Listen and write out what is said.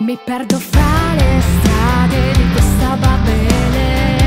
Mi perdo fra le strade di questa Babele.